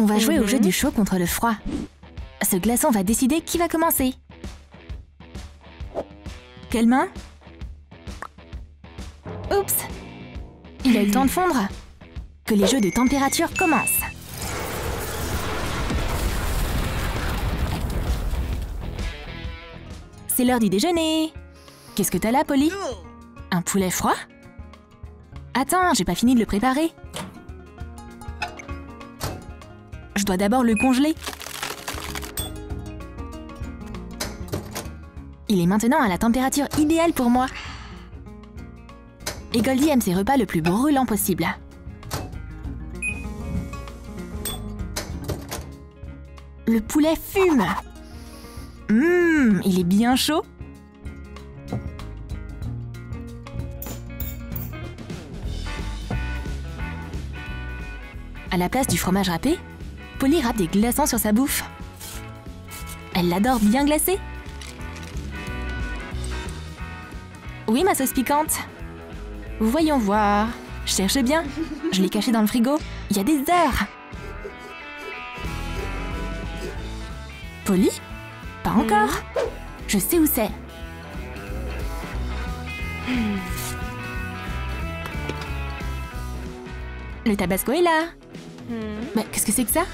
On va jouer au Mhm. jeu du chaud contre le froid. Ce glaçon va décider qui va commencer. Quelle main? Oups Il a eu le temps de fondre. Que les jeux de température commencent. C'est l'heure du déjeuner. Qu'est-ce que t'as là, Polly? Un poulet froid? Attends, j'ai pas fini de le préparer. Je dois d'abord le congeler. Il est maintenant à la température idéale pour moi. Et Goldie aime ses repas le plus brûlant possible. Le poulet fume. Hum, il est bien chaud. À la place du fromage râpé, Polly râpe des glaçons sur sa bouffe. Elle l'adore bien glacée. Oui, ma sauce piquante. Voyons voir. Je cherche bien. Je l'ai caché dans le frigo. Il y a des heures. Polly Pas encore. Je sais où c'est. Le tabasco est là. Hmm. Mais qu'est-ce que c'est que ça?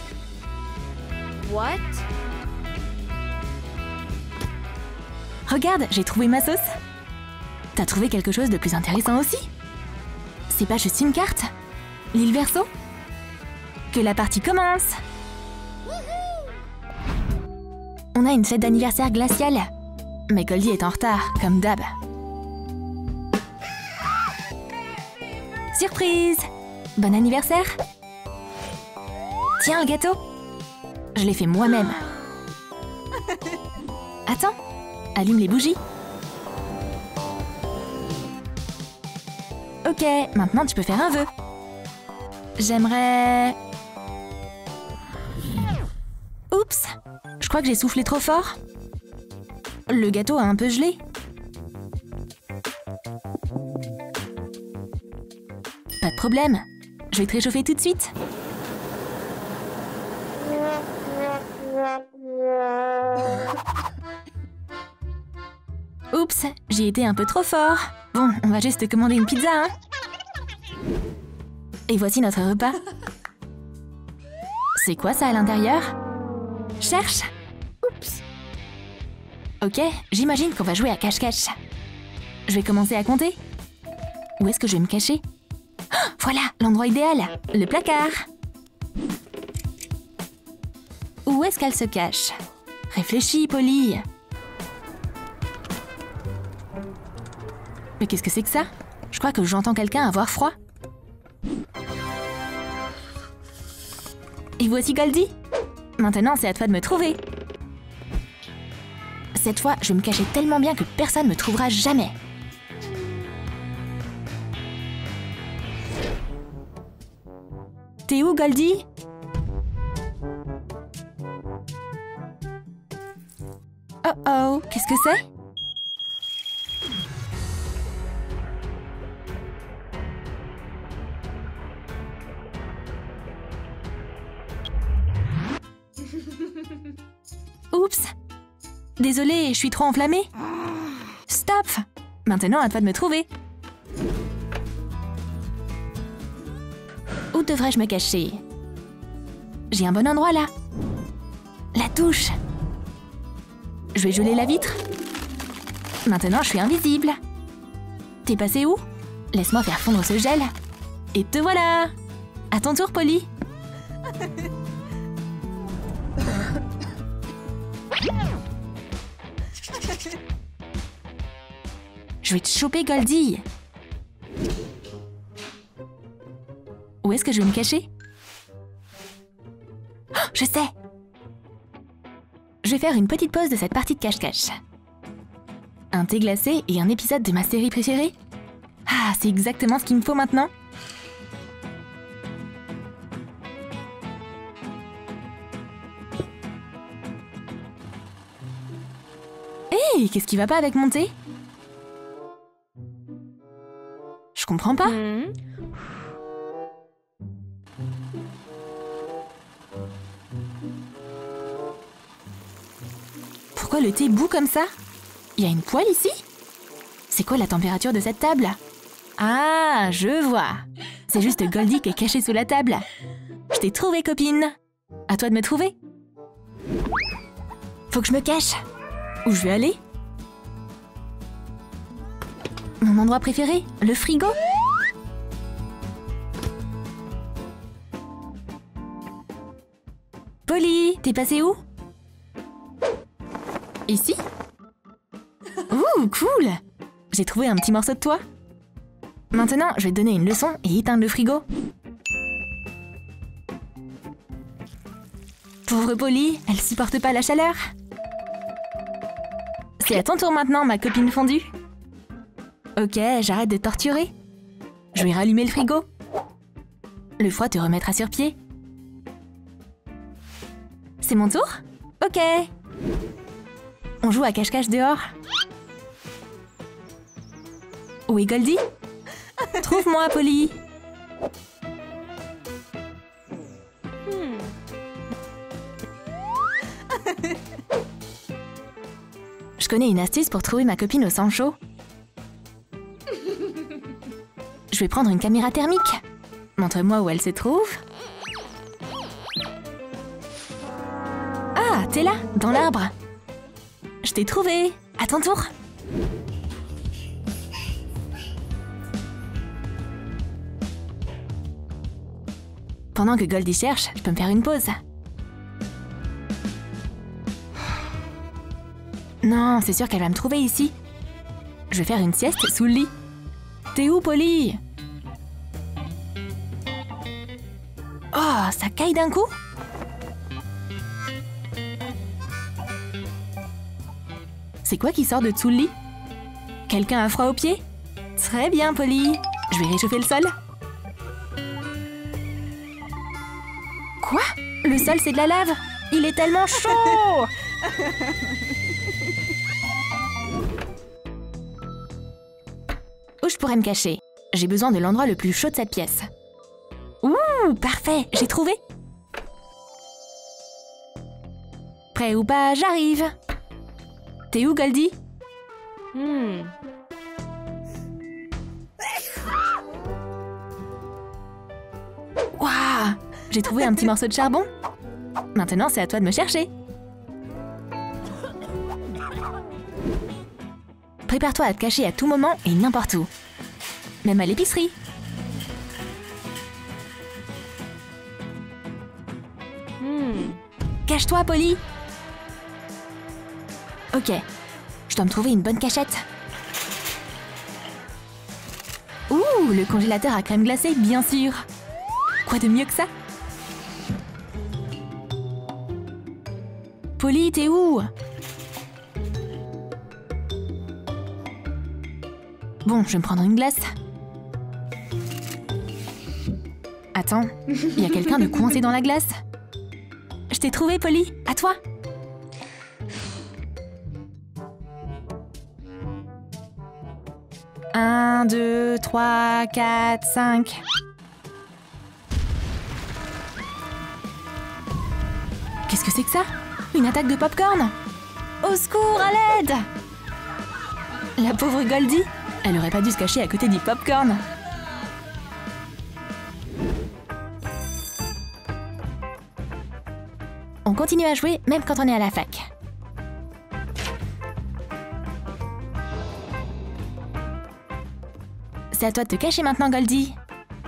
What? Regarde, j'ai trouvé ma sauce. T'as trouvé quelque chose de plus intéressant aussi? C'est pas juste une carte? L'île Verso? Que la partie commence On a une fête d'anniversaire glaciale. Mais Goldie est en retard, comme d'hab. Surprise Bon anniversaire Tiens le gâteau Je l'ai fait moi-même. Attends Allume les bougies. Ok, maintenant tu peux faire un vœu. J'aimerais... Oups Je crois que j'ai soufflé trop fort. Le gâteau a un peu gelé. Pas de problème. Je vais te réchauffer tout de suite. Oups, j'ai été un peu trop fort. Bon, on va juste commander une pizza, hein. Et voici notre repas. C'est quoi ça à l'intérieur? Cherche Oups. Ok, j'imagine qu'on va jouer à cache-cache. Je vais commencer à compter. Où est-ce que je vais me cacher? Oh, Voilà, l'endroit idéal, le placard. Où est-ce qu'elle se cache? Réfléchis, Polly. Mais qu'est-ce que c'est que ça? Je crois que j'entends quelqu'un avoir froid. Et voici Goldie. Maintenant, c'est à toi de me trouver. Cette fois, je me cacher tellement bien que personne me trouvera jamais. T'es où, Goldie? Oh oh, qu'est-ce que c'est? Oups Désolée, je suis trop enflammée. Stop Maintenant, à toi de me trouver. Où devrais-je me cacher? J'ai un bon endroit là. La touche. Je vais geler la vitre. Maintenant, je suis invisible. T'es passé où? Laisse-moi faire fondre ce gel. Et te voilà À ton tour, Polly. Je vais te choper, Goldie. Où est-ce que je vais me cacher? Oh, Je sais. Je vais faire une petite pause de cette partie de cache-cache. Un thé glacé et un épisode de ma série préférée? Ah, c'est exactement ce qu'il me faut maintenant. Hé, qu'est-ce qui va pas avec mon thé? comprends pas. Mhm. Pourquoi le thé bout comme ça? Il y a une poêle ici? C'est quoi la température de cette table? Ah, je vois. C'est juste Goldie qui est caché sous la table. Je t'ai trouvé, copine. À toi de me trouver. Faut que je me cache. Où je vais aller? Mon endroit préféré, le frigo. Polly, t'es passé où? Ici? Ouh, cool J'ai trouvé un petit morceau de toit. Maintenant, je vais te donner une leçon et éteindre le frigo. Pauvre Polly, elle supporte pas la chaleur. C'est à ton tour maintenant, ma copine fondue. Ok, j'arrête de torturer. Je vais rallumer le frigo. Le froid te remettra sur pied. C'est mon tour? Ok. On joue à cache-cache dehors. Où est Goldie? Trouve-moi, Polly. Hmm. Je connais une astuce pour trouver ma copine au sang chaud. Je vais prendre une caméra thermique. Montre-moi où elle se trouve. Ah, t'es là, dans l'arbre. Je t'ai trouvé. À ton tour. Pendant que Goldie cherche, je peux me faire une pause. Non, c'est sûr qu'elle va me trouver ici. Je vais faire une sieste sous le lit. T'es où, Polly? Oh, ça caille d'un coup. C'est quoi qui sort de dessous le lit? Quelqu'un a froid aux pieds? Très bien, Polly. Je vais réchauffer le sol. Quoi? Le sol, c'est de la lave? Il est tellement chaud! Où je pourrais me cacher? J'ai besoin de l'endroit le plus chaud de cette pièce. Parfait, j'ai trouvé. Prêt ou pas, j'arrive. T'es où, Goldie? Hmm. J'ai trouvé un petit morceau de charbon. Maintenant, c'est à toi de me chercher. Prépare-toi à te cacher à tout moment et n'importe où. Même à l'épicerie. Cache-toi, Polly. Ok, je dois me trouver une bonne cachette. Ouh, le congélateur à crème glacée, bien sûr. Quoi de mieux que ça? Polly, t'es où? Bon, je vais me prendre une glace. Attends, il y a quelqu'un de coincé dans la glace? Je t'ai trouvé, Polly À toi. Un, deux, trois, quatre, cinq. Qu'est-ce que c'est que ça? Une attaque de popcorn? Au secours, à l'aide! La pauvre Goldie Elle aurait pas dû se cacher à côté du popcorn. Continue à jouer même quand on est à la fac. C'est à toi de te cacher maintenant, Goldie.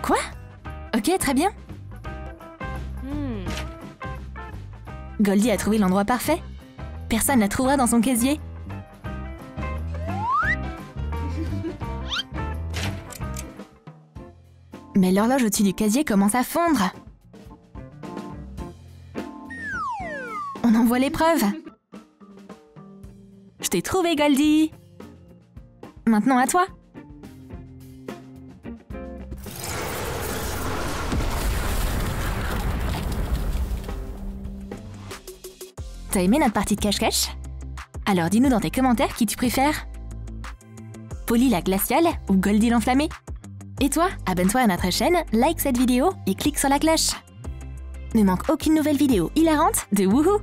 Quoi? Ok, très bien. Hmm. Goldie a trouvé l'endroit parfait. Personne la trouvera dans son casier. Mais l'horloge au-dessus du casier commence à fondre. L'épreuve. Je t'ai trouvé, Goldie. Maintenant à toi. T'as aimé notre partie de cache-cache? Alors dis-nous dans tes commentaires qui tu préfères. Polly la glaciale ou Goldie l'enflammée Et toi, abonne-toi à notre chaîne, like cette vidéo et clique sur la cloche. Ne manque aucune nouvelle vidéo hilarante de Wouhou